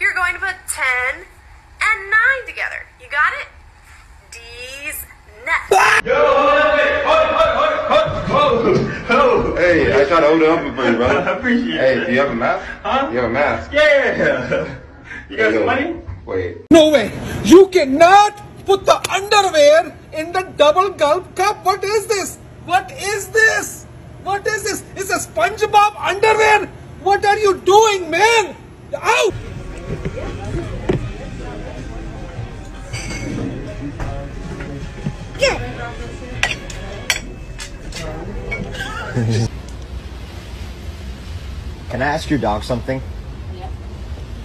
you're going to put 10 and 9 together. You got it? D's nest. Hey, I tried to hold it up for you, brother. I appreciate it. Hey, it. do you have a mask? Huh? You have a mask? Yeah. You got Hey, some yo, money? Wait. No way. You cannot put the underwear in the double gulp cup. What is this? What is this? What is this? It's a SpongeBob underwear. What are you doing, man? Can I ask your dog something?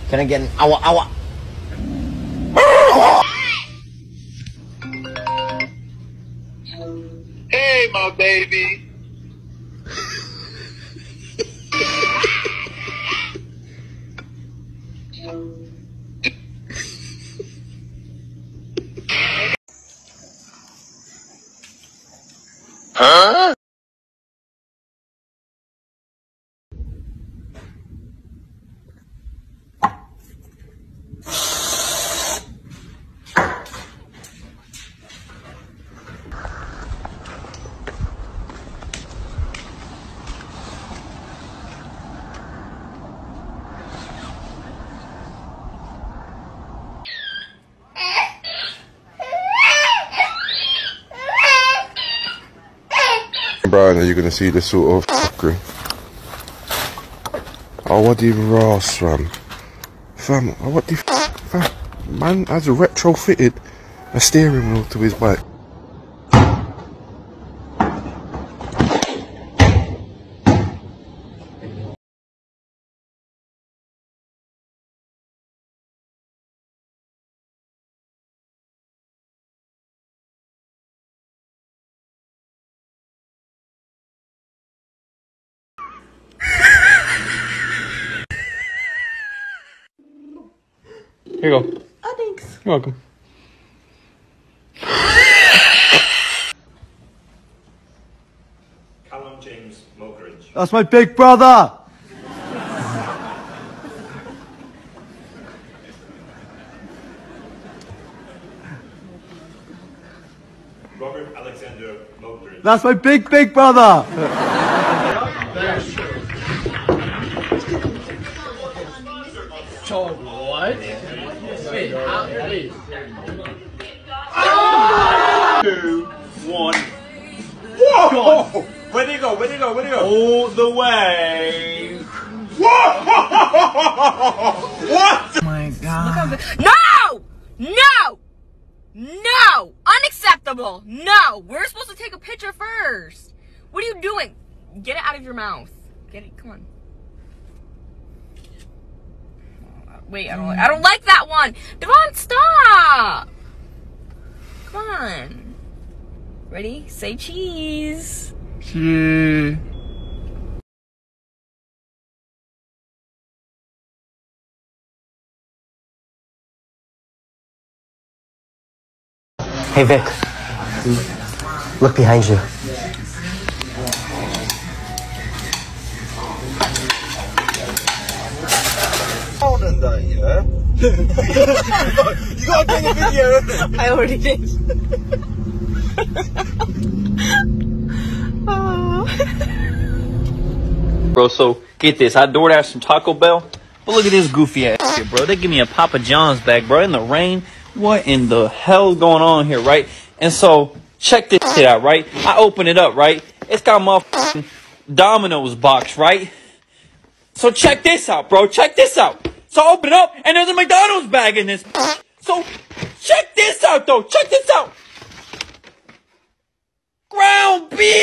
Can I get an awa awa? Hey, my baby. Huh? Brian, are you're gonna see this sort of fuckery? Oh, what the Ross, fam? Fam, oh, what the fam? Man has retrofitted a steering wheel to his bike. Here you go. Oh, thanks. You're welcome. Callum James Mokeridge. That's my big brother. Robert Alexander Mokeridge. That's my big big brother. Two, one. Whoa! Where'd he go? Where'd he go? Where'd he go? All the way. Whoa! What? No! No! No! Unacceptable! No! We're supposed to take a picture first. What are you doing? Get it out of your mouth. Get it. Come on. Wait, I don't. I don't like that one. Devon, stop. Come on. Ready? Say cheese. cheese. Hey Vic, look behind you. I already did. Bro, so get this. I DoorDash from Taco Bell. But look at this goofy ass shit, bro. They give me a Papa John's bag, bro, in the rain. What in the hell's going on here, right? And so, check this shit out, right? I open it up, right? It's got my Domino's box, right? So check this out, bro. Check this out. So open up, and there's a McDonald's bag in this. So check this out, though. Check this out. Ground beef.